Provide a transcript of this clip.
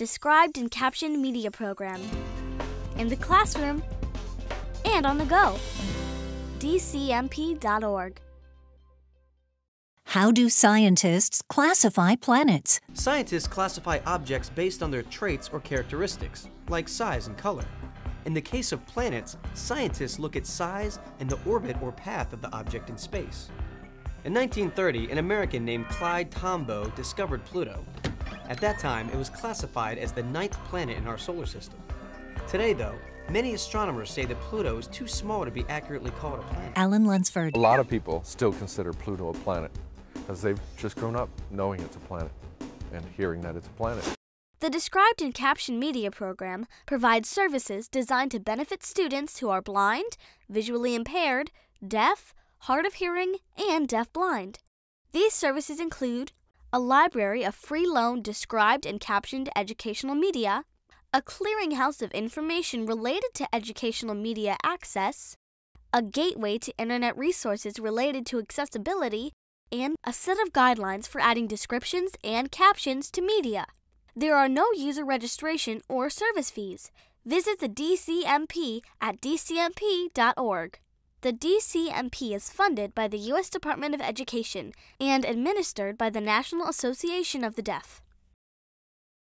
described and captioned media program. In the classroom and on the go. DCMP.org. How do scientists classify planets? Scientists classify objects based on their traits or characteristics, like size and color. In the case of planets, scientists look at size and the orbit or path of the object in space. In 1930, an American named Clyde Tombaugh discovered Pluto. At that time, it was classified as the ninth planet in our solar system. Today, though, many astronomers say that Pluto is too small to be accurately called a planet. Alan Lunsford. A lot of people still consider Pluto a planet because they've just grown up knowing it's a planet and hearing that it's a planet. The Described and Captioned Media program provides services designed to benefit students who are blind, visually impaired, deaf, hard of hearing, and deaf-blind. These services include a library of free loan described and captioned educational media, a clearinghouse of information related to educational media access, a gateway to internet resources related to accessibility, and a set of guidelines for adding descriptions and captions to media. There are no user registration or service fees. Visit the DCMP at dcmp.org. The DCMP is funded by the U.S. Department of Education and administered by the National Association of the Deaf.